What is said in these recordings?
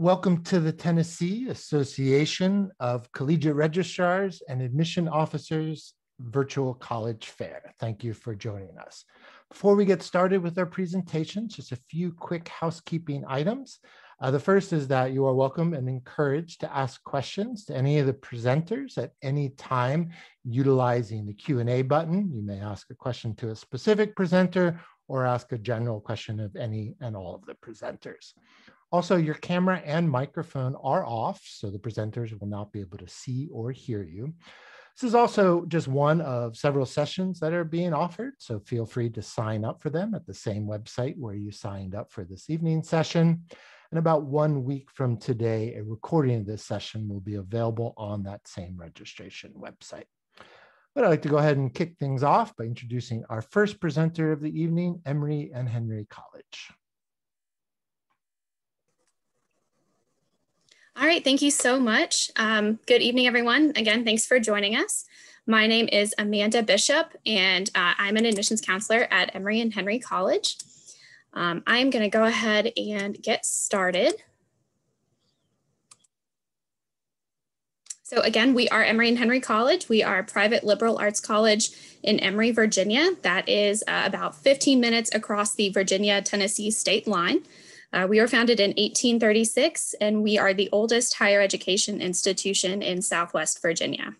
Welcome to the Tennessee Association of Collegiate Registrars and Admission Officers Virtual College Fair. Thank you for joining us. Before we get started with our presentations, just a few quick housekeeping items. Uh, the first is that you are welcome and encouraged to ask questions to any of the presenters at any time utilizing the Q&A button. You may ask a question to a specific presenter or ask a general question of any and all of the presenters. Also, your camera and microphone are off, so the presenters will not be able to see or hear you. This is also just one of several sessions that are being offered, so feel free to sign up for them at the same website where you signed up for this evening session. And about one week from today, a recording of this session will be available on that same registration website. But I'd like to go ahead and kick things off by introducing our first presenter of the evening, Emory and Henry College. All right, thank you so much. Um, good evening, everyone. Again, thanks for joining us. My name is Amanda Bishop, and uh, I'm an admissions counselor at Emory and Henry College. Um, I'm going to go ahead and get started. So again, we are Emory and Henry College. We are a private liberal arts college in Emory, Virginia. That is uh, about 15 minutes across the Virginia-Tennessee state line. Uh, we were founded in 1836, and we are the oldest higher education institution in Southwest Virginia.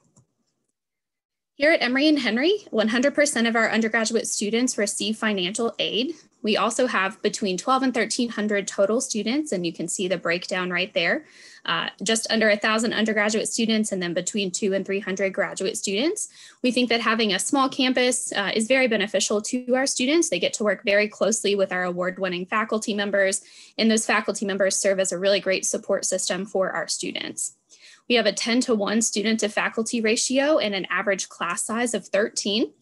Here at Emory and Henry, 100% of our undergraduate students receive financial aid. We also have between 12 and 1300 total students, and you can see the breakdown right there. Uh, just under 1,000 undergraduate students, and then between two and 300 graduate students. We think that having a small campus uh, is very beneficial to our students. They get to work very closely with our award-winning faculty members, and those faculty members serve as a really great support system for our students. We have a 10 to 1 student to faculty ratio and an average class size of 13.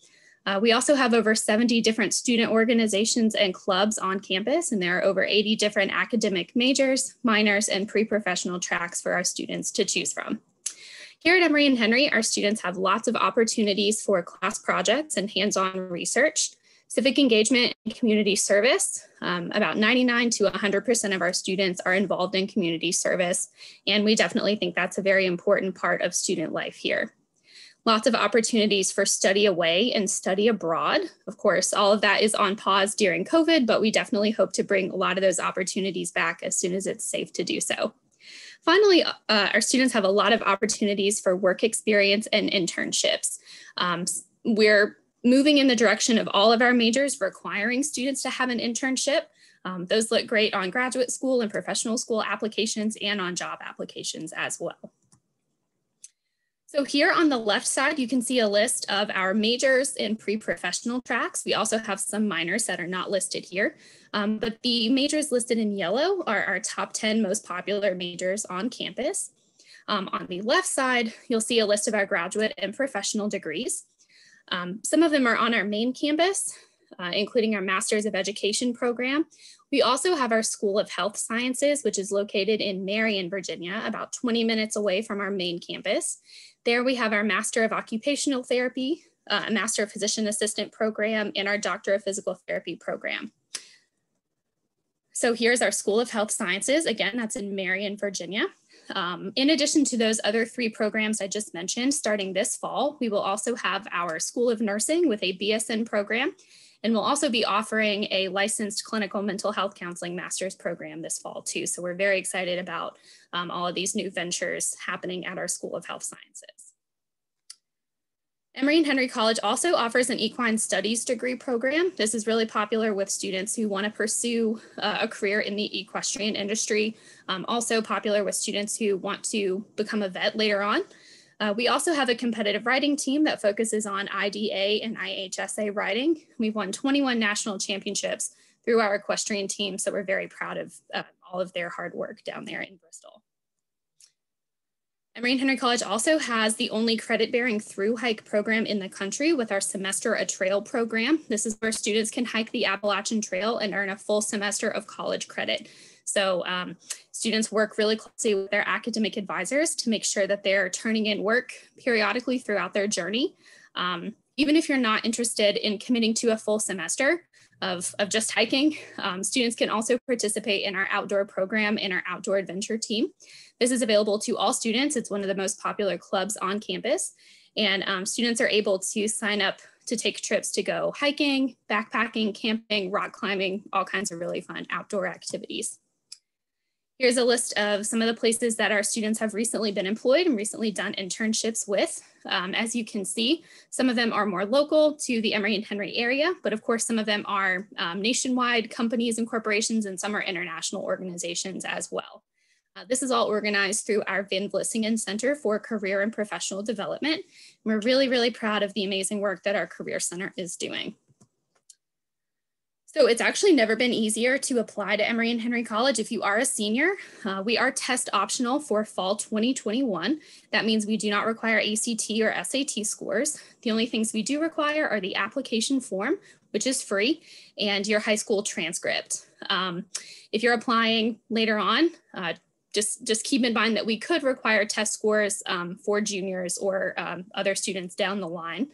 Uh, we also have over 70 different student organizations and clubs on campus, and there are over 80 different academic majors, minors, and pre-professional tracks for our students to choose from. Here at Emory and Henry, our students have lots of opportunities for class projects and hands-on research civic engagement and community service. Um, about 99 to 100% of our students are involved in community service, and we definitely think that's a very important part of student life here. Lots of opportunities for study away and study abroad. Of course, all of that is on pause during COVID, but we definitely hope to bring a lot of those opportunities back as soon as it's safe to do so. Finally, uh, our students have a lot of opportunities for work experience and internships. Um, we're moving in the direction of all of our majors requiring students to have an internship. Um, those look great on graduate school and professional school applications and on job applications as well. So here on the left side, you can see a list of our majors and pre-professional tracks. We also have some minors that are not listed here, um, but the majors listed in yellow are our top 10 most popular majors on campus. Um, on the left side, you'll see a list of our graduate and professional degrees. Um, some of them are on our main campus, uh, including our Masters of Education program. We also have our School of Health Sciences, which is located in Marion, Virginia, about 20 minutes away from our main campus. There we have our Master of Occupational Therapy, uh, a Master of Physician Assistant program, and our Doctor of Physical Therapy program. So here's our School of Health Sciences. Again, that's in Marion, Virginia. Um, in addition to those other three programs I just mentioned, starting this fall, we will also have our School of Nursing with a BSN program, and we'll also be offering a licensed clinical mental health counseling master's program this fall too. So we're very excited about um, all of these new ventures happening at our School of Health Sciences. Emory and Henry College also offers an equine studies degree program. This is really popular with students who want to pursue uh, a career in the equestrian industry. Um, also popular with students who want to become a vet later on. Uh, we also have a competitive riding team that focuses on IDA and IHSA riding. We've won 21 national championships through our equestrian team, so we're very proud of uh, all of their hard work down there in Bristol. Emory Henry College also has the only credit bearing through hike program in the country with our semester a trail program. This is where students can hike the Appalachian Trail and earn a full semester of college credit. So um, students work really closely with their academic advisors to make sure that they're turning in work periodically throughout their journey. Um, even if you're not interested in committing to a full semester, of, of just hiking. Um, students can also participate in our outdoor program in our outdoor adventure team. This is available to all students. It's one of the most popular clubs on campus. And um, students are able to sign up to take trips to go hiking, backpacking, camping, rock climbing, all kinds of really fun outdoor activities. Here's a list of some of the places that our students have recently been employed and recently done internships with. Um, as you can see, some of them are more local to the Emory and Henry area, but of course, some of them are um, nationwide companies and corporations, and some are international organizations as well. Uh, this is all organized through our Van Vlissingen Center for Career and Professional Development. We're really, really proud of the amazing work that our Career Center is doing. So it's actually never been easier to apply to Emory and Henry College if you are a senior. Uh, we are test optional for fall 2021. That means we do not require ACT or SAT scores. The only things we do require are the application form, which is free, and your high school transcript. Um, if you're applying later on, uh, just, just keep in mind that we could require test scores um, for juniors or um, other students down the line.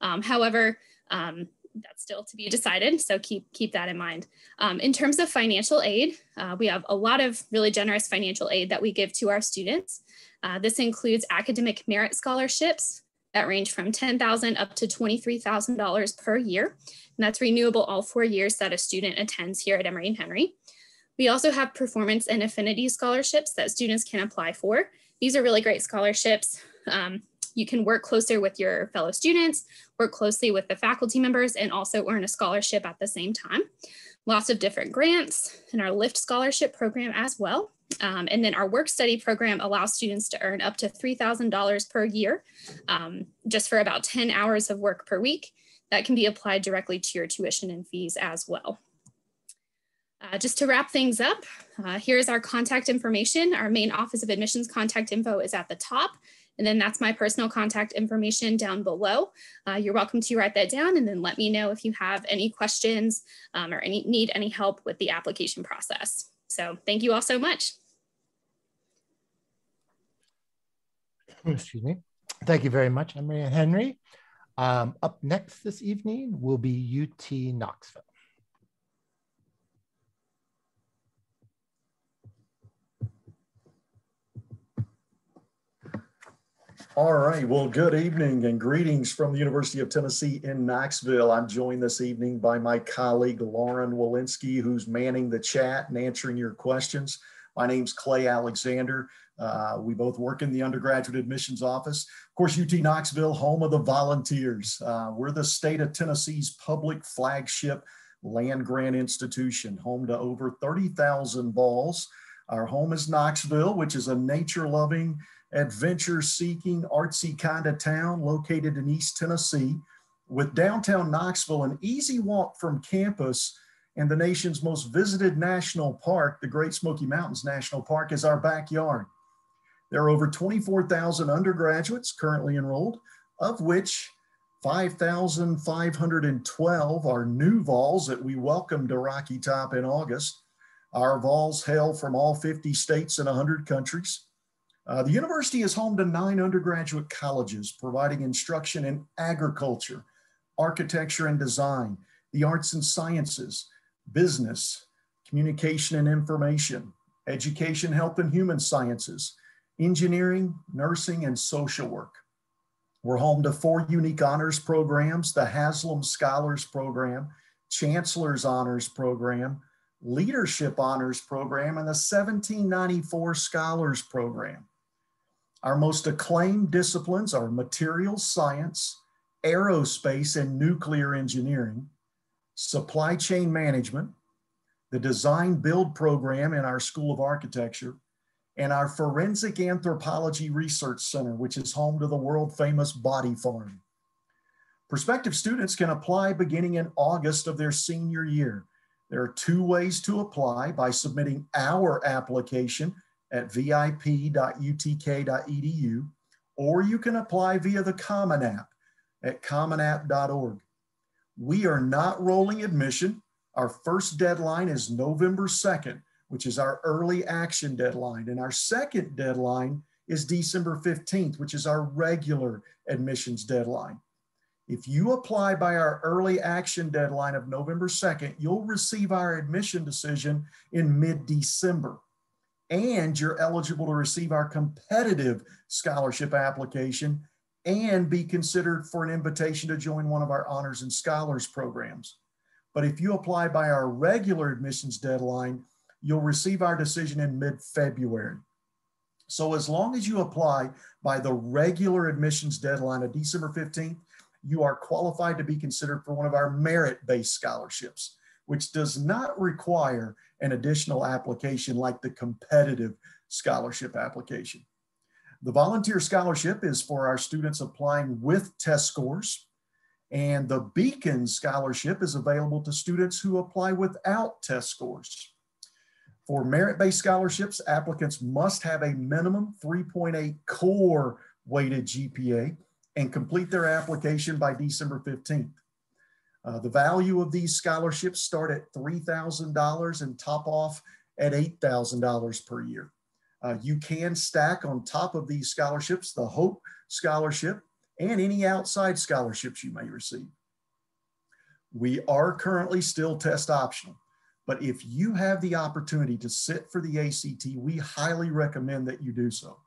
Um, however, um, that's still to be decided. So keep, keep that in mind. Um, in terms of financial aid, uh, we have a lot of really generous financial aid that we give to our students. Uh, this includes academic merit scholarships that range from 10,000 up to $23,000 per year. And that's renewable all four years that a student attends here at Emory and Henry. We also have performance and affinity scholarships that students can apply for. These are really great scholarships. Um, you can work closer with your fellow students, work closely with the faculty members, and also earn a scholarship at the same time. Lots of different grants and our LIFT scholarship program as well. Um, and then our work study program allows students to earn up to $3,000 per year um, just for about 10 hours of work per week. That can be applied directly to your tuition and fees as well. Uh, just to wrap things up, uh, here's our contact information. Our main Office of Admissions contact info is at the top. And then that's my personal contact information down below. Uh, you're welcome to write that down and then let me know if you have any questions um, or any need any help with the application process. So thank you all so much. Excuse me. Thank you very much, Emory and Henry. Um, up next this evening will be UT Knoxville. All right. Well, good evening and greetings from the University of Tennessee in Knoxville. I'm joined this evening by my colleague Lauren Walensky, who's manning the chat and answering your questions. My name's Clay Alexander. Uh, we both work in the undergraduate admissions office. Of course, UT Knoxville, home of the volunteers. Uh, we're the state of Tennessee's public flagship land grant institution, home to over 30,000 vols. Our home is Knoxville, which is a nature loving, adventure seeking, artsy kind of town located in East Tennessee, with downtown Knoxville an easy walk from campus and the nation's most visited national park, the Great Smoky Mountains National Park, is our backyard. There are over 24,000 undergraduates currently enrolled, of which 5,512 are new vols that we welcomed to Rocky Top in August. Our vols hail from all 50 states and 100 countries. Uh, the university is home to nine undergraduate colleges providing instruction in agriculture, architecture and design, the arts and sciences, business, communication and information, education, health and human sciences, engineering, nursing, and social work. We're home to four unique honors programs, the Haslam Scholars Program, Chancellor's Honors Program, Leadership Honors Program, and the 1794 Scholars Program. Our most acclaimed disciplines are materials science, aerospace and nuclear engineering, supply chain management, the design build program in our School of Architecture, and our Forensic Anthropology Research Center, which is home to the world famous Body Farm. Prospective students can apply beginning in August of their senior year. There are two ways to apply by submitting our application at vip.utk.edu, or you can apply via the Common App at commonapp.org. We are not rolling admission. Our first deadline is November 2nd, which is our early action deadline. And our second deadline is December 15th, which is our regular admissions deadline. If you apply by our early action deadline of November 2nd, you'll receive our admission decision in mid December. And you're eligible to receive our competitive scholarship application and be considered for an invitation to join one of our honors and scholars programs. But if you apply by our regular admissions deadline, you'll receive our decision in mid February. So as long as you apply by the regular admissions deadline of December 15th, you are qualified to be considered for one of our merit-based scholarships, which does not require an additional application like the competitive scholarship application. The volunteer scholarship is for our students applying with test scores, and the Beacon scholarship is available to students who apply without test scores. For merit-based scholarships, applicants must have a minimum 3.8 core weighted GPA and complete their application by December 15th. Uh, the value of these scholarships start at $3,000 and top off at $8,000 per year. Uh, you can stack on top of these scholarships the HOPE scholarship and any outside scholarships you may receive. We are currently still test optional. But if you have the opportunity to sit for the ACT, we highly recommend that you do so.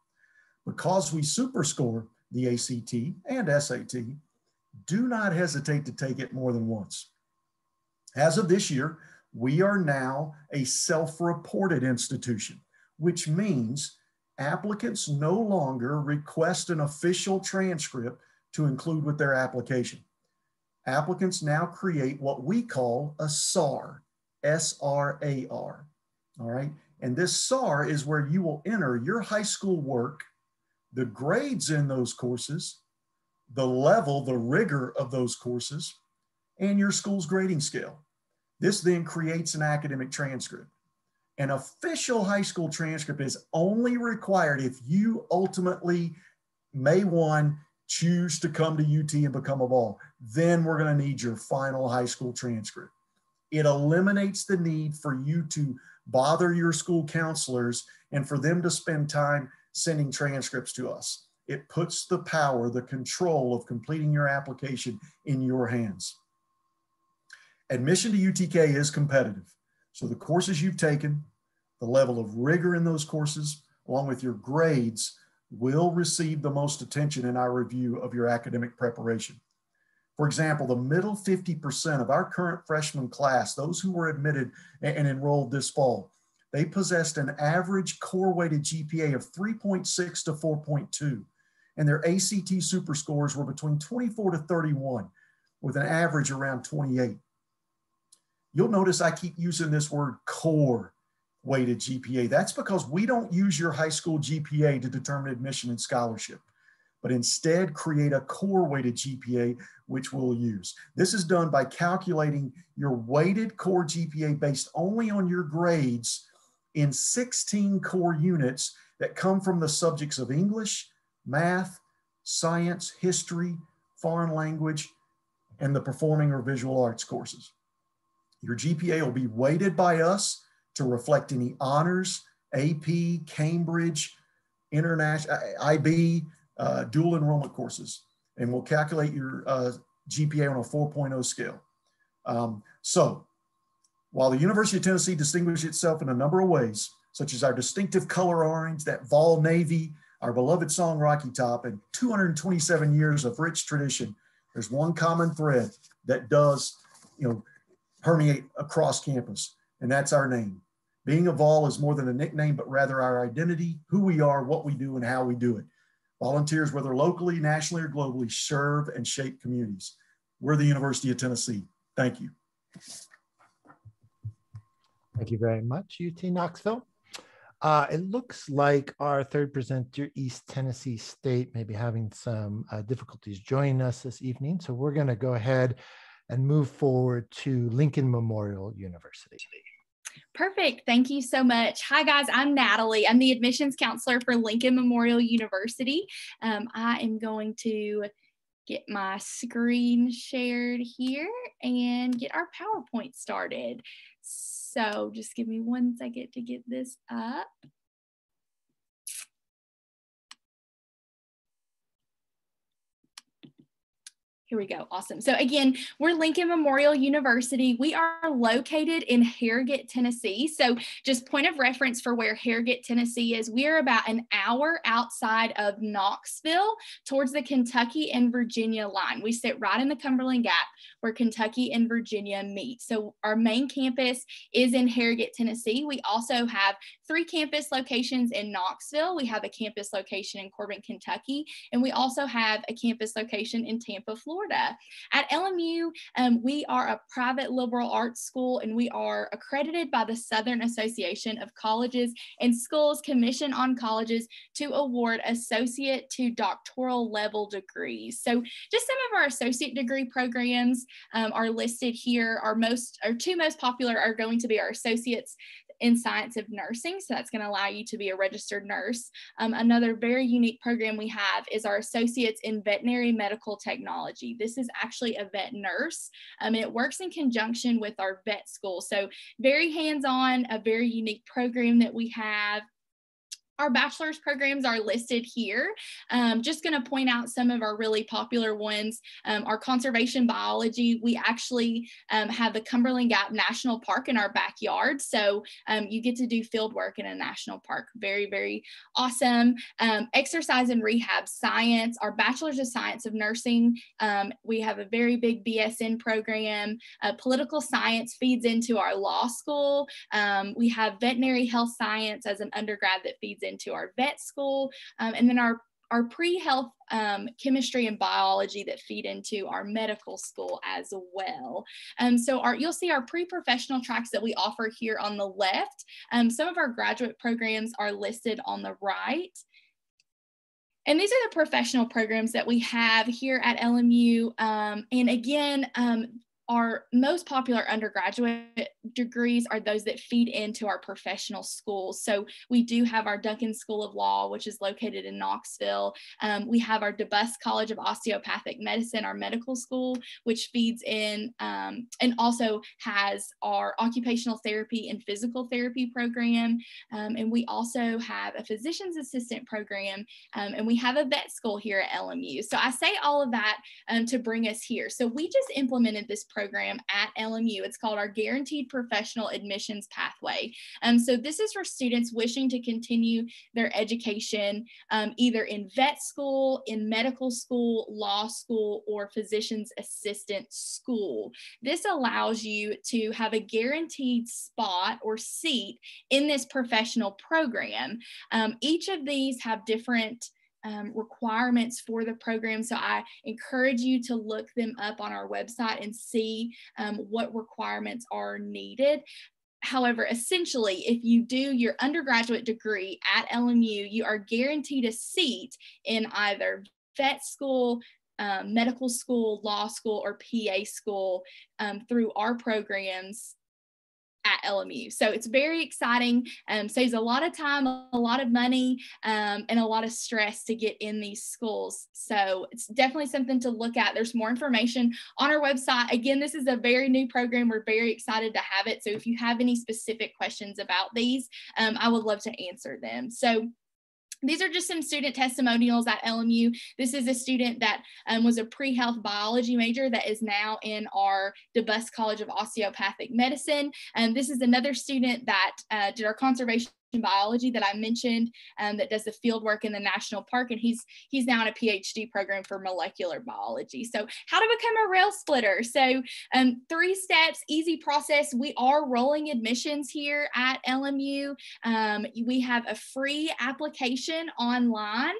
Because we superscore the ACT and SAT, do not hesitate to take it more than once. As of this year, we are now a self-reported institution, which means applicants no longer request an official transcript to include with their application. Applicants now create what we call a SRAR, S-R-A-R. All right. And this SRAR is where you will enter your high school work, the grades in those courses, the level, the rigor of those courses, and your school's grading scale. This then creates an academic transcript. An official high school transcript is only required if you ultimately, May 1, choose to come to UT and become a Vol. Then we're going to need your final high school transcript. It eliminates the need for you to bother your school counselors and for them to spend time sending transcripts to us. It puts the power, the control of completing your application in your hands. Admission to UTK is competitive. So the courses you've taken, the level of rigor in those courses, along with your grades, will receive the most attention in our review of your academic preparation. For example, the middle 50% of our current freshman class, those who were admitted and enrolled this fall, they possessed an average core weighted GPA of 3.6 to 4.2, and their ACT super scores were between 24 to 31, with an average around 28. You'll notice I keep using this word core weighted GPA. That's because we don't use your high school GPA to determine admission and scholarship but instead create a core weighted GPA, which we'll use. This is done by calculating your weighted core GPA based only on your grades in 16 core units that come from the subjects of English, math, science, history, foreign language, and the performing or visual arts courses. Your GPA will be weighted by us to reflect any honors, AP, Cambridge, international, IB, uh, dual enrollment courses, and we'll calculate your uh, GPA on a 4.0 scale. Um, so while the University of Tennessee distinguishes itself in a number of ways, such as our distinctive color orange, that vol navy, our beloved song Rocky Top, and 227 years of rich tradition, there's one common thread that does, you know, permeate across campus, and that's our name. Being a Vol is more than a nickname, but rather our identity, who we are, what we do, and how we do it. Volunteers, whether locally, nationally, or globally, serve and shape communities. We're the University of Tennessee. Thank you. Thank you very much, UT Knoxville. Uh, it looks like our third presenter, East Tennessee State, may be having some uh, difficulties joining us this evening. So we're going to go ahead and move forward to Lincoln Memorial University. Perfect. Thank you so much. Hi, guys. I'm Natalie. I'm the admissions counselor for Lincoln Memorial University. Um, I am going to get my screen shared here and get our PowerPoint started. So just give me one second to get this up. Here we go. Awesome. So again, we're Lincoln Memorial University. We are located in Harrogate, Tennessee. So just point of reference for where Harrogate, Tennessee is, we are about an hour outside of Knoxville towards the Kentucky and Virginia line. We sit right in the Cumberland Gap where Kentucky and Virginia meet. So our main campus is in Harrogate, Tennessee. We also have three campus locations in Knoxville. We have a campus location in Corbin, Kentucky, and we also have a campus location in Tampa, Florida. At LMU, um, we are a private liberal arts school and we are accredited by the Southern Association of Colleges and Schools Commission on Colleges to award associate to doctoral level degrees. So just some of our associate degree programs um, are listed here. Our most, our two most popular are going to be our associates in science of nursing. So that's going to allow you to be a registered nurse. Um, another very unique program we have is our associates in veterinary medical technology. This is actually a vet nurse um, it works in conjunction with our vet school. So very hands-on, a very unique program that we have our bachelor's programs are listed here. Um, just going to point out some of our really popular ones. Um, our conservation biology, we actually um, have the Cumberland Gap National Park in our backyard. So um, you get to do field work in a national park. Very, very awesome. Um, exercise and rehab science, our bachelor's of science of nursing. Um, we have a very big BSN program. Uh, political science feeds into our law school. we have veterinary health science as an undergrad that feeds into our vet school, um, and then our our pre-health um, chemistry and biology that feed into our medical school as well. Um, so our, you'll see our pre-professional tracks that we offer here on the left. Um, some of our graduate programs are listed on the right. And these are the professional programs that we have here at LMU. Um, and again, um, our most popular undergraduate degrees are those that feed into our professional schools. So we do have our Duncan School of Law, which is located in Knoxville. Um, we have our DeBusk College of Osteopathic Medicine, our medical school, which feeds in um, and also has our occupational therapy and physical therapy program. Um, and we also have a physician's assistant program, um, and we have a vet school here at LMU. So I say all of that um, to bring us here. So we just implemented this program program at LMU. It's called our Guaranteed Professional Admissions Pathway. Um, so this is for students wishing to continue their education um, either in vet school, in medical school, law school, or physician's assistant school. This allows you to have a guaranteed spot or seat in this professional program. Um, each of these have different um, requirements for the program. So I encourage you to look them up on our website and see um, what requirements are needed. However, essentially, if you do your undergraduate degree at LMU, you are guaranteed a seat in either vet school, um, medical school, law school, or PA school um, through our programs at LMU. So it's very exciting, um, saves a lot of time, a lot of money, um, and a lot of stress to get in these schools. So it's definitely something to look at. There's more information on our website. Again, this is a very new program. We're very excited to have it. So if you have any specific questions about these, um, I would love to answer them. So these are just some student testimonials at LMU. This is a student that um, was a pre-health biology major that is now in our DeBusk College of Osteopathic Medicine. And this is another student that uh, did our conservation biology that I mentioned um, that does the field work in the national park and he's he's now in a PhD program for molecular biology. So how to become a rail splitter. So um, three steps, easy process. We are rolling admissions here at LMU. Um, we have a free application online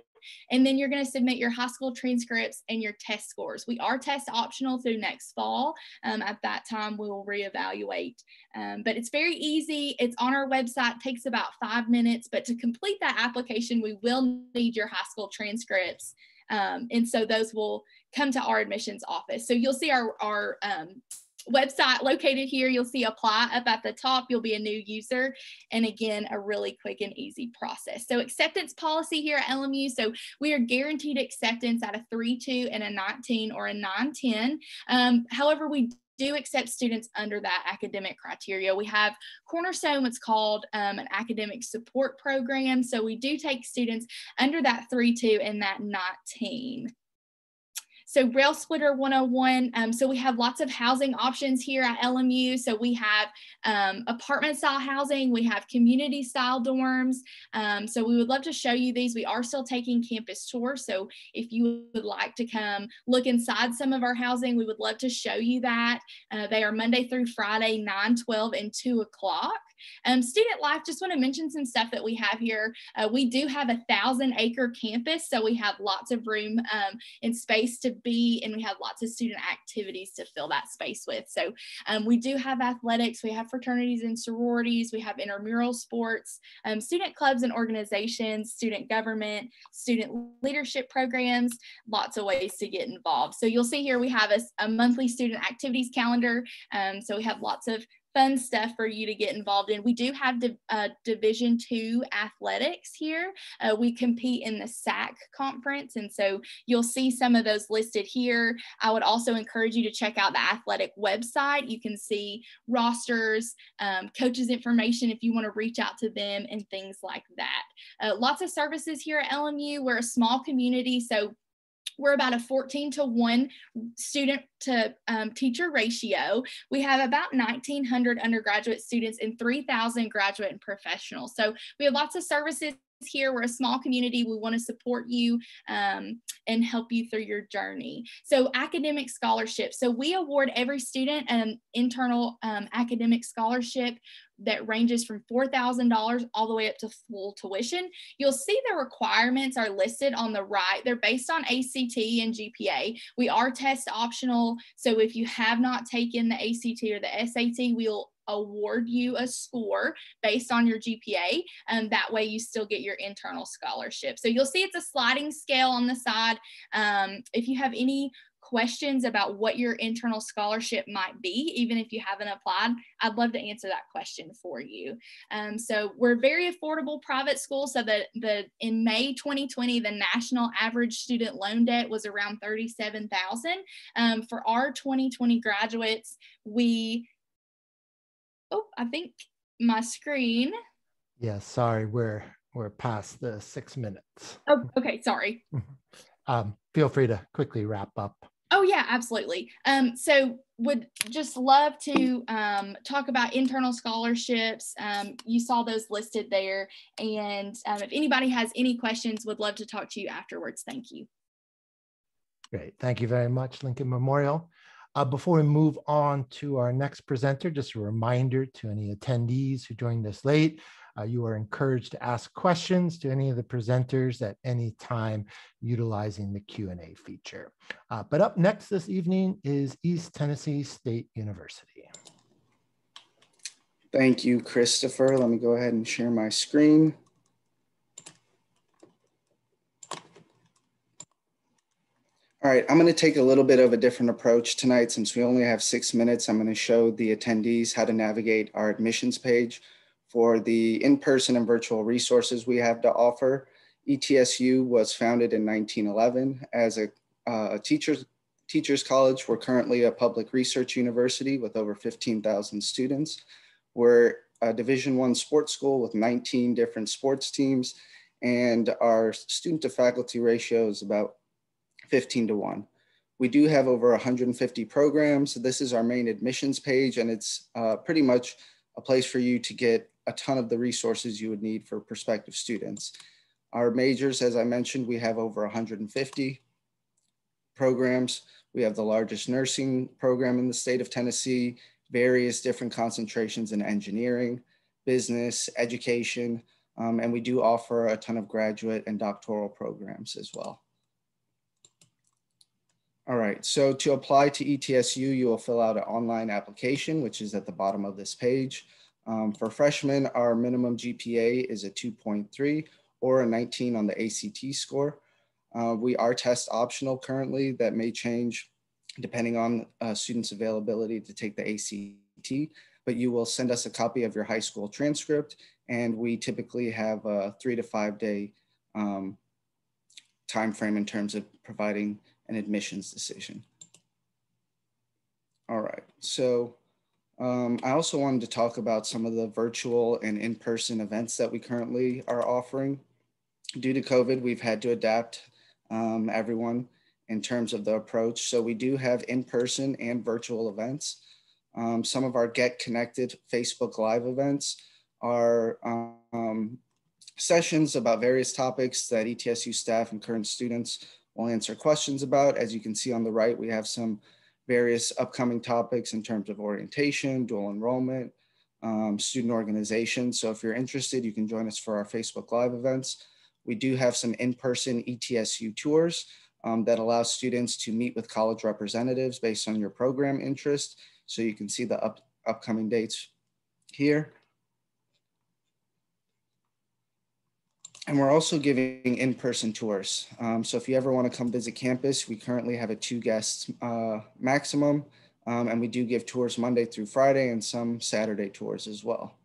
and then you're going to submit your high school transcripts and your test scores. We are test optional through next fall. Um, at that time, we will reevaluate. Um, but it's very easy. It's on our website, takes about five minutes. But to complete that application, we will need your high school transcripts. Um, and so those will come to our admissions office. So you'll see our, our um, website located here. You'll see apply up at the top. You'll be a new user. And again, a really quick and easy process. So acceptance policy here at LMU. So we are guaranteed acceptance at a 3-2 and a 19 or a 9-10. Um, however, we do accept students under that academic criteria. We have Cornerstone, what's called um, an academic support program. So we do take students under that 3-2 and that 19. So Rail Splitter 101. Um, so we have lots of housing options here at LMU. So we have um, apartment style housing, we have community style dorms. Um, so we would love to show you these. We are still taking campus tours. So if you would like to come look inside some of our housing, we would love to show you that. Uh, they are Monday through Friday, 9, 12, and 2 o'clock. Um, student life, just want to mention some stuff that we have here. Uh, we do have a thousand acre campus, so we have lots of room um, and space to be, and we have lots of student activities to fill that space with. So um, we do have athletics, we have fraternities and sororities, we have intramural sports, um, student clubs and organizations, student government, student leadership programs, lots of ways to get involved. So you'll see here we have a, a monthly student activities calendar. Um, so we have lots of fun stuff for you to get involved in. We do have di- uh, Division two athletics here. Uh, we compete in the SAC conference, and so you'll see some of those listed here. I would also encourage you to check out the athletic website. You can see rosters, um, coaches' information if you want to reach out to them, and things like that. Uh, lots of services here at LMU. We're a small community, so we're about a 14 to 1 student to um, teacher ratio. We have about 1,900 undergraduate students and 3,000 graduate and professionals. So we have lots of services here. We're a small community. We want to support you um, and help you through your journey. So, academic scholarship. So, we award every student an internal um, academic scholarship that ranges from $4,000 all the way up to full tuition. You'll see the requirements are listed on the right. They're based on ACT and GPA. We are test optional. So if you have not taken the ACT or the SAT, we'll award you a score based on your GPA. And that way you still get your internal scholarship. So you'll see it's a sliding scale on the side. Um, if you have any questions about what your internal scholarship might be, even if you haven't applied, I'd love to answer that question for you. Um, so we're very affordable private school. So that the in May 2020, the national average student loan debt was around 37,000. Um, for our 2020 graduates, we oh, I think my screen. Yeah, sorry, we're we're past the six minutes. Oh, okay, sorry. um, feel free to quickly wrap up. Oh yeah, absolutely. Um, so would just love to um, talk about internal scholarships. Um, you saw those listed there, and um, if anybody has any questions, would love to talk to you afterwards. Thank you. Great, thank you very much, Lincoln Memorial. Uh, before we move on to our next presenter, just a reminder to any attendees who joined us late, uh, you are encouraged to ask questions to any of the presenters at any time utilizing the Q&A feature. Uh, but up next this evening is East Tennessee State University. Thank you, Christopher. Let me go ahead and share my screen. All right, I'm going to take a little bit of a different approach tonight. Since we only have six minutes, I'm going to show the attendees how to navigate our admissions page for the in-person and virtual resources we have to offer. ETSU was founded in 1911 as a, uh, teacher's, teacher's college. We're currently a public research university with over 15,000 students. We're a Division One sports school with 19 different sports teams, and our student to faculty ratio is about 15 to 1. We do have over 150 programs. This is our main admissions page, and it's uh, pretty much a place for you to get a ton of the resources you would need for prospective students. Our majors, as I mentioned, we have over 150 programs. We have the largest nursing program in the state of Tennessee, various different concentrations in engineering, business, education, um, and we do offer a ton of graduate and doctoral programs as well. All right, so to apply to ETSU, you will fill out an online application, which is at the bottom of this page. Um, for freshmen, our minimum GPA is a 2.3 or a 19 on the ACT score. Uh, we are test optional currently. That may change depending on uh, students' availability to take the ACT, but you will send us a copy of your high school transcript, and we typically have a three to five day um, time frame in terms of providing an admissions decision. All right, so um, I also wanted to talk about some of the virtual and in-person events that we currently are offering. Due to COVID, we've had to adapt um, everyone in terms of the approach. So we do have in-person and virtual events. Um, some of our Get Connected Facebook Live events are um, sessions about various topics that ETSU staff and current students will answer questions about. As you can see on the right, we have some various upcoming topics in terms of orientation, dual enrollment, um, student organization. So if you're interested, you can join us for our Facebook Live events. We do have some in-person ETSU tours um, that allow students to meet with college representatives based on your program interest. So you can see the up, upcoming dates here. And we're also giving in-person tours. Um, so if you ever want to come visit campus, we currently have a two guests uh, maximum. Um, and we do give tours Monday through Friday and some Saturday tours as well.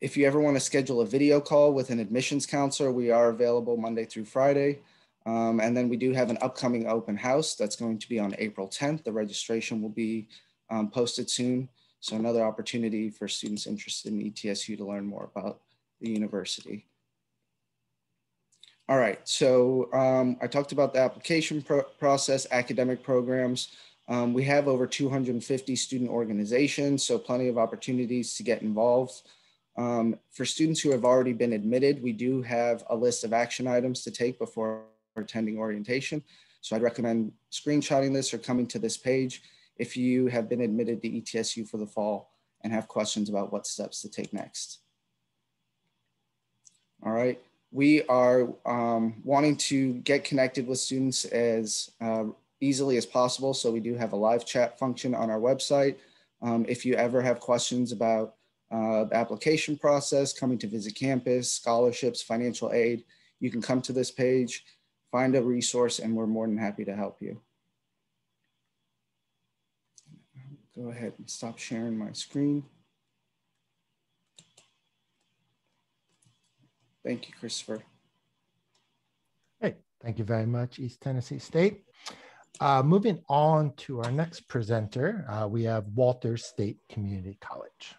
If you ever want to schedule a video call with an admissions counselor, we are available Monday through Friday. Um, and then we do have an upcoming open house that's going to be on April 10th. The registration will be um, posted soon. So another opportunity for students interested in ETSU to learn more about the university. All right, so um, I talked about the application pro process, academic programs. Um, we have over 250 student organizations, so plenty of opportunities to get involved. Um, for students who have already been admitted, we do have a list of action items to take before attending orientation. So I'd recommend screenshotting this or coming to this page if you have been admitted to ETSU for the fall and have questions about what steps to take next. All right, we are um, wanting to get connected with students as uh, easily as possible. So we do have a live chat function on our website. Um, if you ever have questions about uh, the application process, coming to visit campus, scholarships, financial aid, you can come to this page, find a resource, and we're more than happy to help you. Go ahead and stop sharing my screen. Thank you, Christopher. Hey, thank you very much, East Tennessee State. Uh, moving on to our next presenter, uh, we have Walters State Community College.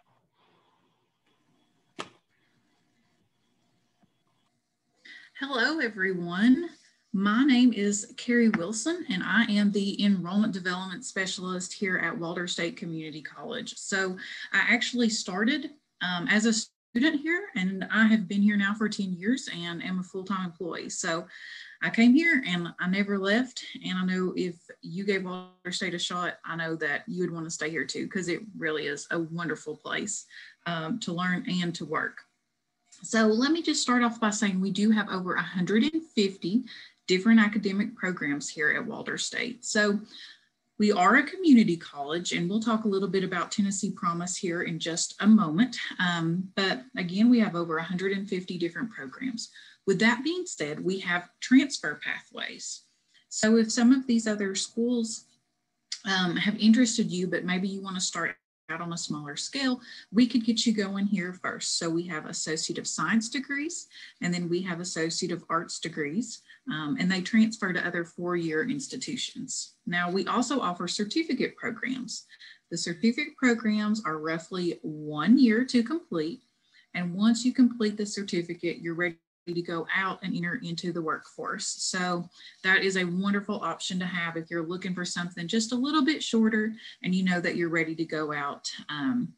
Hello, everyone. My name is Carrie Wilson, and I am the Enrollment Development Specialist here at Walter State Community College. So I actually started um, as a student here, and I have been here now for 10 years and am a full-time employee. So I came here and I never left. And I know if you gave Walter State a shot, I know that you would want to stay here too, because it really is a wonderful place um, to learn and to work. So let me just start off by saying we do have over 150 different academic programs here at Walters State. So we are a community college, and we'll talk a little bit about Tennessee Promise here in just a moment. Um, but again, we have over 150 different programs. With that being said, we have transfer pathways. So if some of these other schools um, have interested you, but maybe you want to start out on a smaller scale, we could get you going here first. So we have Associate of Science degrees, and then we have Associate of Arts degrees, um, and they transfer to other four-year institutions. Now, we also offer certificate programs. The certificate programs are roughly one year to complete, and once you complete the certificate, you're ready to go out and enter into the workforce. So that is a wonderful option to have if you're looking for something just a little bit shorter and you know that you're ready to go out um,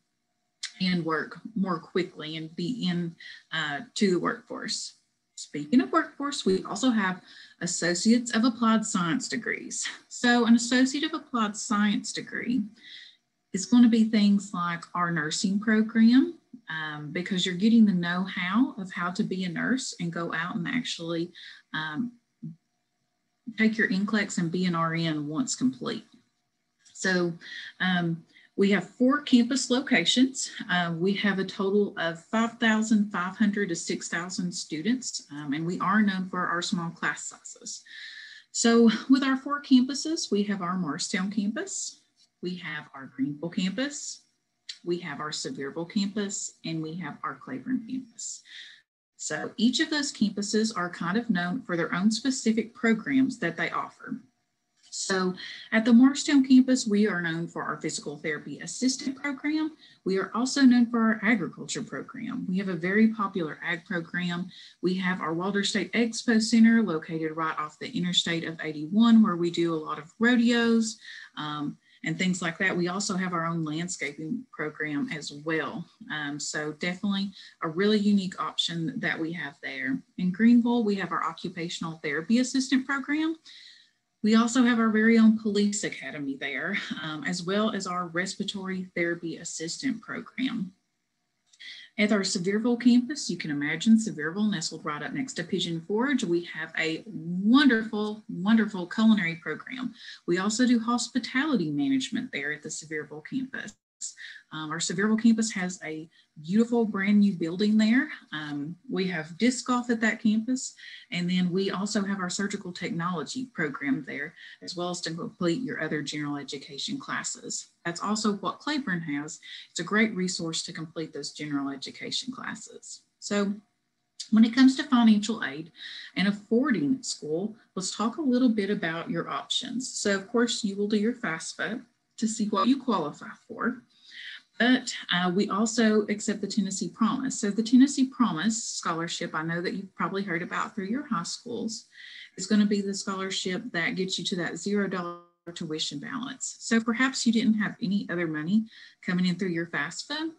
and work more quickly and be in uh, to the workforce. Speaking of workforce, we also have Associates of Applied Science degrees. So an Associate of Applied Science degree is going to be things like our nursing program, um, because you're getting the know-how of how to be a nurse and go out and actually um, take your NCLEX and be an RN once complete. So um, we have four campus locations. Uh, we have a total of 5,500 to 6,000 students, um, and we are known for our small class sizes. So with our four campuses, we have our Morristown campus, we have our Greeneville campus, we have our Sevierville campus, and we have our Claiborne campus. So each of those campuses are kind of known for their own specific programs that they offer. So at the Morristown campus, we are known for our physical therapy assistant program. We are also known for our agriculture program. We have a very popular ag program. We have our Walder State Expo Center located right off the interstate of 81 where we do a lot of rodeos um, and things like that. We also have our own landscaping program as well. Um, so definitely a really unique option that we have there. In Greeneville, we have our occupational therapy assistant program. We also have our very own police academy there, um, as well as our respiratory therapy assistant program. At our Sevierville campus, you can imagine Sevierville nestled right up next to Pigeon Forge. We have a wonderful, wonderful culinary program. We also do hospitality management there at the Sevierville campus. Um, our Sevierville campus has a beautiful brand new building there. Um, we have disc golf at that campus, and then we also have our surgical technology program there, as well as to complete your other general education classes. That's also what Claiborne has. It's a great resource to complete those general education classes. So when it comes to financial aid and affording school, let's talk a little bit about your options. So of course you will do your FAFSA to see what you qualify for. But uh, we also accept the Tennessee Promise. So the Tennessee Promise scholarship, I know that you've probably heard about through your high schools, is going to be the scholarship that gets you to that zero dollar tuition balance. So perhaps you didn't have any other money coming in through your FAFSA.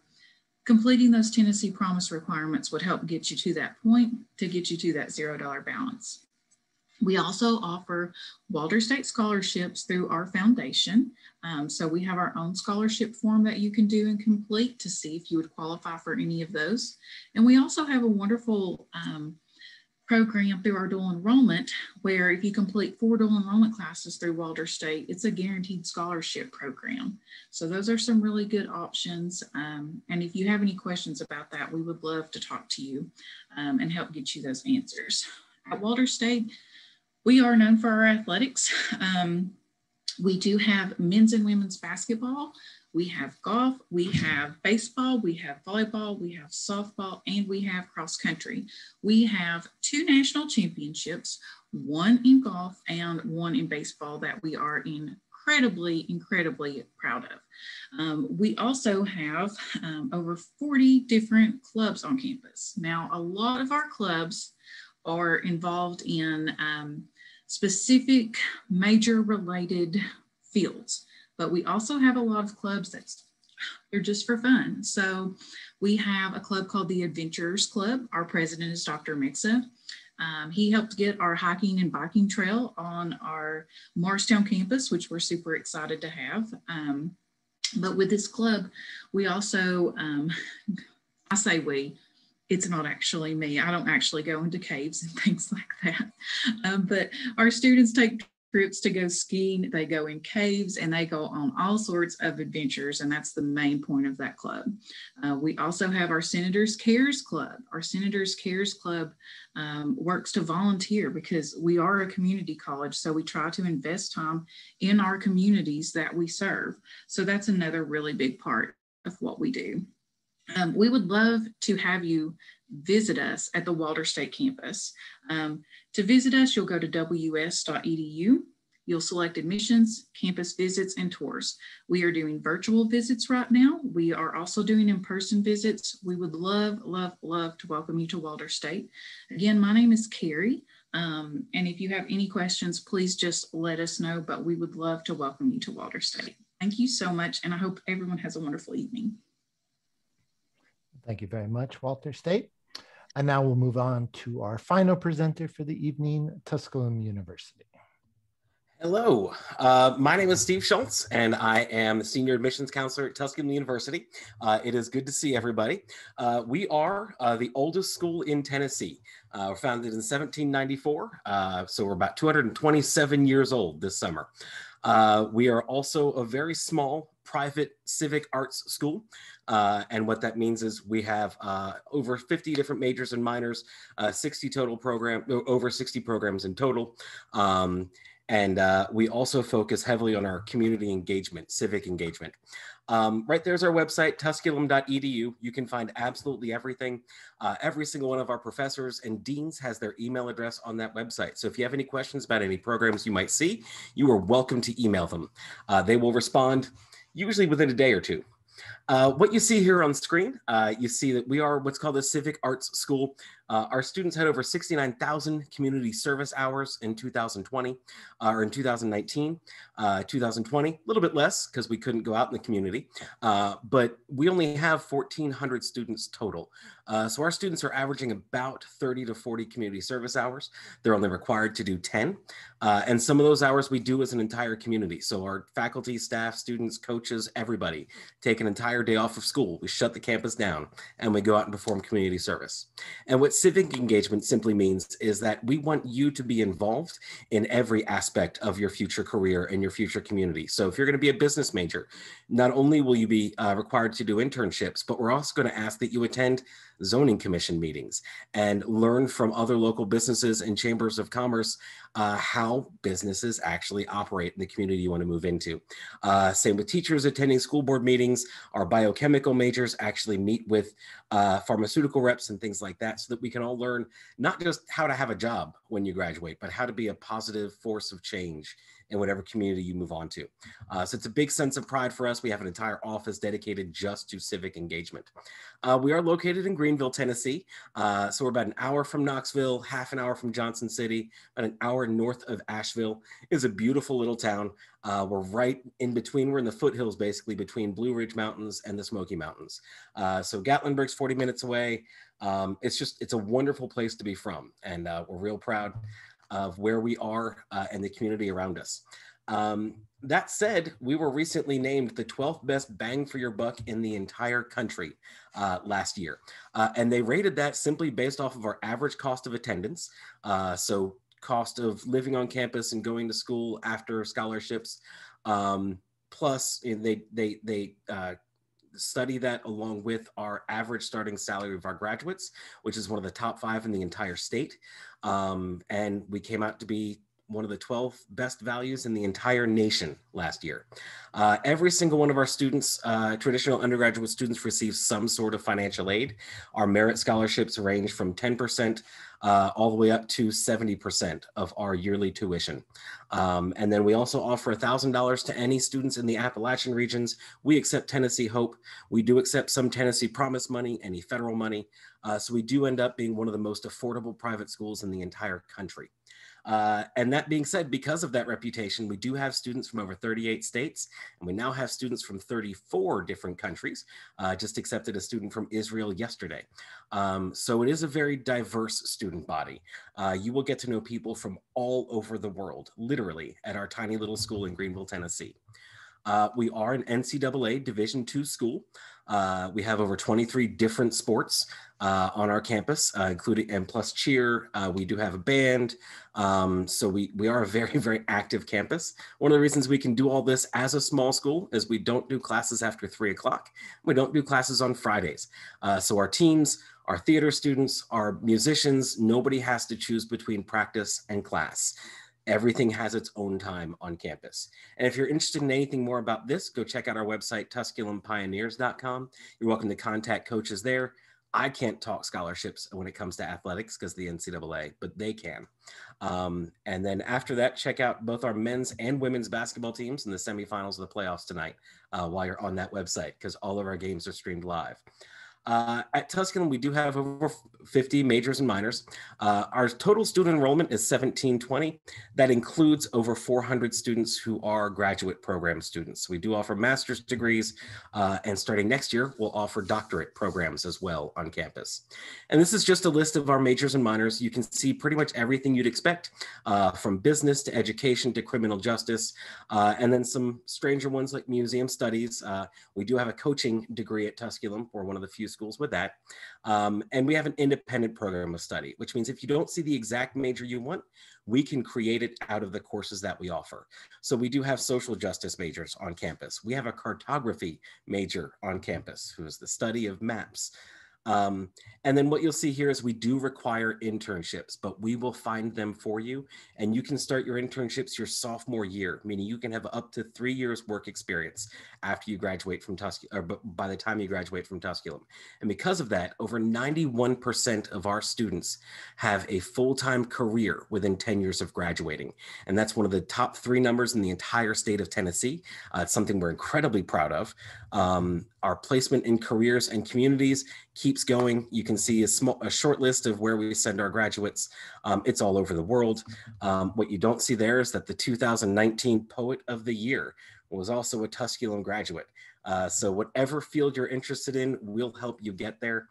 Completing those Tennessee Promise requirements would help get you to that point to get you to that zero dollar balance. We also offer Walters State scholarships through our foundation. Um, so we have our own scholarship form that you can do and complete to see if you would qualify for any of those. And we also have a wonderful um, program through our dual enrollment where if you complete four dual enrollment classes through Walters State, it's a guaranteed scholarship program. So those are some really good options. Um, and if you have any questions about that, we would love to talk to you um, and help get you those answers. At Walters State, we are known for our athletics. Um, we do have men's and women's basketball. We have golf, we have baseball, we have volleyball, we have softball, and we have cross country. We have two national championships, one in golf and one in baseball that we are incredibly, incredibly proud of. Um, we also have um, over 40 different clubs on campus. Now, a lot of our clubs are involved in um, specific major related fields. But we also have a lot of clubs that's they're just for fun. So we have a club called the Adventurers Club. Our president is Dr. Mixa. Um, he helped get our hiking and biking trail on our Morristown campus, which we're super excited to have. Um, but with this club, we also, um, I say we, it's not actually me. I don't actually go into caves and things like that. Um, but our students take trips to go skiing, they go in caves, and they go on all sorts of adventures. And that's the main point of that club. Uh, we also have our Senators Cares Club. Our Senators Cares Club um, works to volunteer because we are a community college. So we try to invest time in our communities that we serve. So that's another really big part of what we do. Um, we would love to have you visit us at the Walters State campus. Um, to visit us, you'll go to ws.edu. You'll select admissions, campus visits, and tours. We are doing virtual visits right now. We are also doing in-person visits. We would love, love, love to welcome you to Walters State. Again, my name is Carrie. Um, and if you have any questions, please just let us know, but we would love to welcome you to Walters State. Thank you so much, and I hope everyone has a wonderful evening. Thank you very much, Walters State. And now we'll move on to our final presenter for the evening, Tusculum University. Hello, uh, my name is Steve Schultz, and I am Senior Admissions Counselor at Tusculum University. Uh, it is good to see everybody. Uh, we are uh, the oldest school in Tennessee. Uh, we're founded in 1794, uh, so we're about 227 years old this summer. we are also a very small private civic arts school. Uh, and what that means is we have uh, over 50 different majors and minors, uh, 60 total program, over 60 programs in total. Um, and uh, we also focus heavily on our community engagement, civic engagement. Um, right there's our website, tusculum.edu. You can find absolutely everything. Uh, every single one of our professors and deans has their email address on that website. So if you have any questions about any programs you might see, you are welcome to email them. Uh, they will respond usually within a day or two. Uh, what you see here on screen, uh, you see that we are what's called a civic arts school. Uh, our students had over 69,000 community service hours in 2020 uh, or in 2019. Uh, 2020, a little bit less because we couldn't go out in the community, uh, but we only have 1,400 students total. Uh, so our students are averaging about 30 to 40 community service hours. They're only required to do 10. Uh, and some of those hours we do as an entire community. So our faculty, staff, students, coaches, everybody take an entire day off of school. We shut the campus down and we go out and perform community service. And what civic engagement simply means is that we want you to be involved in every aspect of your future career and your future community. So if you're going to be a business major, not only will you be uh, required to do internships, but we're also going to ask that you attend zoning commission meetings and learn from other local businesses and chambers of commerce uh, how businesses actually operate in the community you want to move into. Uh, same with teachers attending school board meetings. Our biochemical majors actually meet with uh, pharmaceutical reps and things like that so that we can all learn not just how to have a job when you graduate, but how to be a positive force of change in whatever community you move on to. Uh, so it's a big sense of pride for us. We have an entire office dedicated just to civic engagement. Uh, we are located in Greeneville, Tennessee. Uh, so we're about an hour from Knoxville, half an hour from Johnson City, about an hour north of Asheville. It's a beautiful little town. Uh, we're right in between, we're in the foothills basically between Blue Ridge Mountains and the Smoky Mountains. Uh, so Gatlinburg's 40 minutes away. Um, it's just, it's a wonderful place to be from. And uh, we're real proud of where we are uh, and the community around us. Um, that said, we were recently named the 12th best bang for your buck in the entire country uh, last year. Uh, and they rated that simply based off of our average cost of attendance. Uh, so, cost of living on campus and going to school after scholarships. Um, plus, they, they, they, uh, study that along with our average starting salary of our graduates, which is one of the top five in the entire state. Um, and we came out to be one of the 12 best values in the entire nation last year. Uh, every single one of our students, uh, traditional undergraduate students, receives some sort of financial aid. Our merit scholarships range from 10% uh, all the way up to 70% of our yearly tuition. Um, and then we also offer $1,000 to any students in the Appalachian regions. We accept Tennessee Hope. We do accept some Tennessee Promise money, any federal money. Uh, so we do end up being one of the most affordable private schools in the entire country. Uh, and that being said, because of that reputation, we do have students from over 38 states, and we now have students from 34 different countries. Uh, just accepted a student from Israel yesterday. Um, so it is a very diverse student body. Uh, you will get to know people from all over the world, literally, at our tiny little school in Greeneville, Tennessee. Uh, we are an NCAA Division II school. Uh, we have over 23 different sports uh, on our campus, uh, including and plus cheer. Uh, we do have a band, um, so we we are a very very active campus. One of the reasons we can do all this as a small school is we don't do classes after three o'clock. We don't do classes on Fridays. Uh, so our teams, our theater students, our musicians, nobody has to choose between practice and class. Everything has its own time on campus. And if you're interested in anything more about this, go check out our website, TusculumPioneers.com. You're welcome to contact coaches there. I can't talk scholarships when it comes to athletics because the NCAA, but they can. Um, and then after that, check out both our men's and women's basketball teams in the semifinals of the playoffs tonight uh, while you're on that website because all of our games are streamed live. Uh, at Tusculum, we do have over 50 majors and minors. Uh, our total student enrollment is 1720. That includes over 400 students who are graduate program students. We do offer master's degrees, uh, and starting next year, we'll offer doctorate programs as well on campus. And this is just a list of our majors and minors. You can see pretty much everything you'd expect, uh, from business to education to criminal justice, uh, and then some stranger ones like museum studies. Uh, we do have a coaching degree at Tusculum. We're one of the few schools with that. Um, and we have an independent program of study, which means if you don't see the exact major you want, we can create it out of the courses that we offer. So we do have social justice majors on campus. We have a cartography major on campus, who is the study of maps. Um, and then what you'll see here is we do require internships, but we will find them for you. And you can start your internships your sophomore year, meaning you can have up to three years work experience after you graduate from Tusculum, or by the time you graduate from Tusculum. And because of that, over 91% of our students have a full-time career within 10 years of graduating. And that's one of the top three numbers in the entire state of Tennessee. Uh, it's something we're incredibly proud of. Um, our placement in careers and communities keeps going. You can see a, small, a short list of where we send our graduates. Um, it's all over the world. Um, what you don't see there is that the 2019 Poet of the Year was also a Tusculum graduate. Uh, so whatever field you're interested in, we'll help you get there.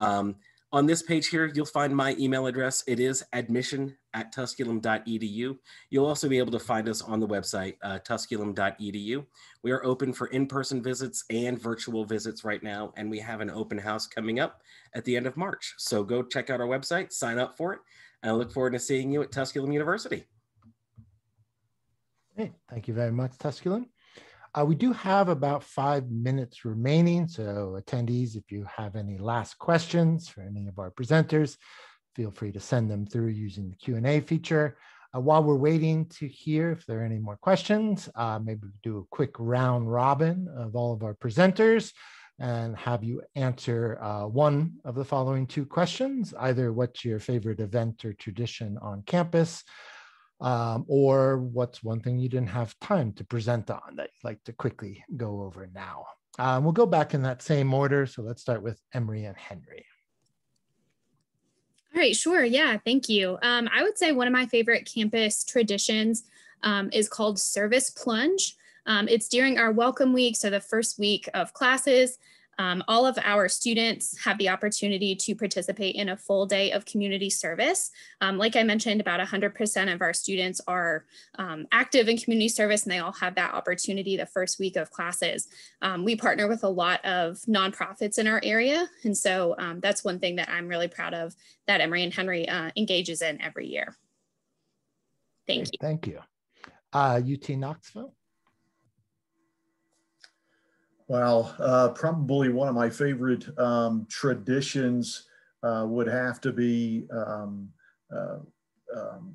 Um, on this page here, you'll find my email address. It is admission at tusculum.edu. You'll also be able to find us on the website, uh, tusculum.edu. We are open for in-person visits and virtual visits right now, and we have an open house coming up at the end of March. So go check out our website, sign up for it, and I look forward to seeing you at Tusculum University. Hey, thank you very much, Tusculum. Uh, we do have about five minutes remaining, so attendees, if you have any last questions for any of our presenters, feel free to send them through using the Q&A feature. Uh, while we're waiting to hear if there are any more questions, uh, maybe do a quick round robin of all of our presenters and have you answer uh, one of the following two questions, either what's your favorite event or tradition on campus, um, or what's one thing you didn't have time to present on that you'd like to quickly go over now. Um, we'll go back in that same order. So let's start with Emory and Henry. All right, sure. Yeah, thank you. Um, I would say one of my favorite campus traditions um, is called Service Plunge. Um, it's during our welcome week, so the first week of classes. Um, all of our students have the opportunity to participate in a full day of community service. Um, like I mentioned, about 100% of our students are um, active in community service and they all have that opportunity the first week of classes. Um, we partner with a lot of nonprofits in our area. And so um, that's one thing that I'm really proud of that Emory and Henry uh, engages in every year. Thank you. Thank you. Uh, UT Knoxville. Well, uh, probably one of my favorite um, traditions uh, would have to be um, uh, um,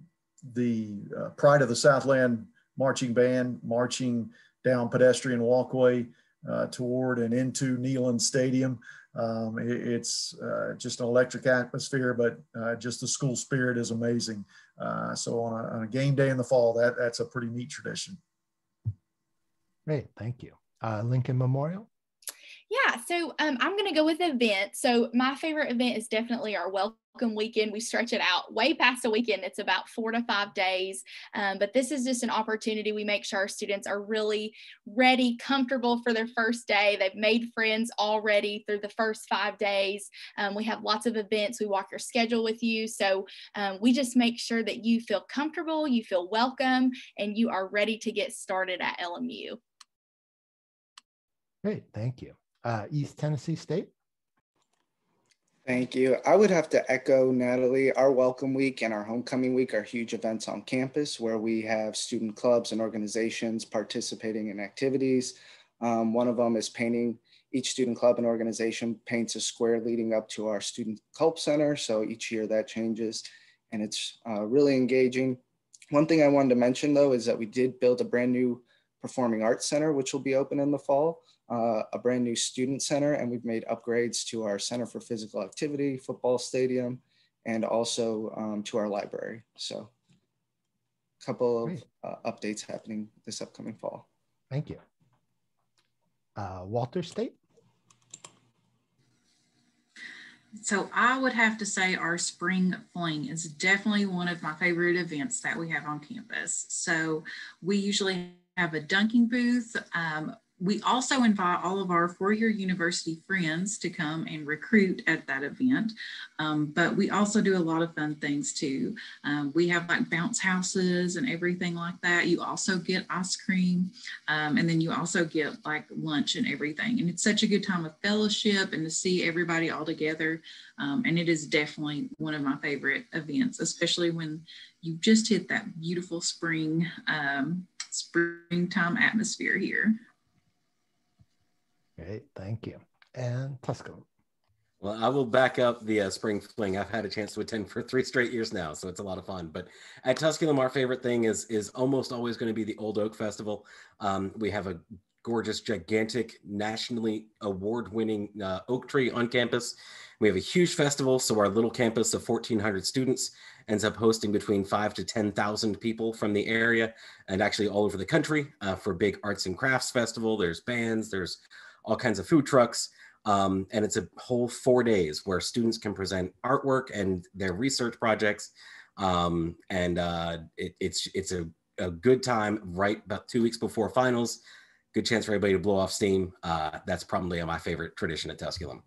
the uh, Pride of the Southland marching band marching down pedestrian walkway uh, toward and into Neyland Stadium. Um, it, it's uh, just an electric atmosphere, but just the school spirit is amazing. so on a, on a, game day in the fall, that, that's a pretty neat tradition. Great, thank you uh, Lincoln Memorial? Yeah, so um, I'm going to go with event. So my favorite event is definitely our welcome weekend. We stretch it out way past a weekend. It's about four to five days. Um, but this is just an opportunity. We make sure our students are really ready, comfortable for their first day. They've made friends already through the first five days. Um, we have lots of events. We walk your schedule with you. So um, we just make sure that you feel comfortable, you feel welcome, and you are ready to get started at LMU. Great, thank you. Uh, East Tennessee State. Thank you. I would have to echo Natalie. Our Welcome Week and our Homecoming Week are huge events on campus where we have student clubs and organizations participating in activities. Um, one of them is painting. Each student club and organization paints a square leading up to our student culp center. So each year that changes and it's uh, really engaging. One thing I wanted to mention though is that we did build a brand new performing arts center, which will be open in the fall uh, a brand new student center, and we've made upgrades to our Center for Physical Activity, football stadium, and also um, to our library. So a couple of uh, updates happening this upcoming fall. Thank you. Uh, Walters State? So I would have to say our spring fling is definitely one of my favorite events that we have on campus. So we usually have a dunking booth. Um, we also invite all of our four-year university friends to come and recruit at that event. Um, but we also do a lot of fun things too. Um, we have like bounce houses and everything like that. You also get ice cream um, and then you also get like lunch and everything. And it's such a good time of fellowship and to see everybody all together. Um, and it is definitely one of my favorite events, especially when you just hit that beautiful spring um, springtime atmosphere here. Great, thank you. And Tusculum. Well, I will back up the uh, spring fling. I've had a chance to attend for three straight years now, so it's a lot of fun. But at Tusculum, our favorite thing is is almost always going to be the Old Oak Festival. Um, we have a gorgeous, gigantic, nationally award-winning uh, oak tree on campus. We have a huge festival, so our little campus of 1,400 students ends up hosting between five to 10,000 people from the area and actually all over the country uh, for big arts and crafts festival. There's bands, there's all kinds of food trucks. Um, and it's a whole four days where students can present artwork and their research projects. Um, and uh, it, it's it's a, a good time right about two weeks before finals. Good chance for everybody to blow off steam. Uh, that's probably my favorite tradition at Tusculum.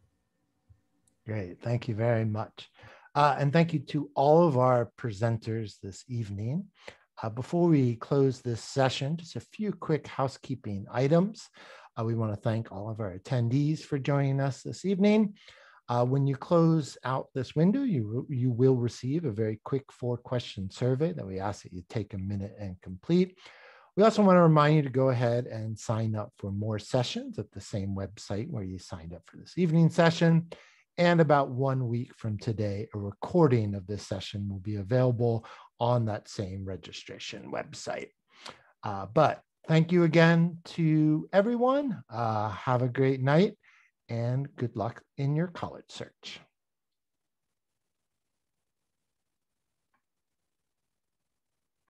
Great, thank you very much. Uh, and thank you to all of our presenters this evening. Uh, before we close this session, just a few quick housekeeping items. Uh, we want to thank all of our attendees for joining us this evening. Uh, when you close out this window, you, you will receive a very quick four question survey that we ask that you take a minute and complete. We also want to remind you to go ahead and sign up for more sessions at the same website where you signed up for this evening session. And about one week from today, a recording of this session will be available on that same registration website. Uh, but thank you again to everyone. Uh, have a great night and good luck in your college search.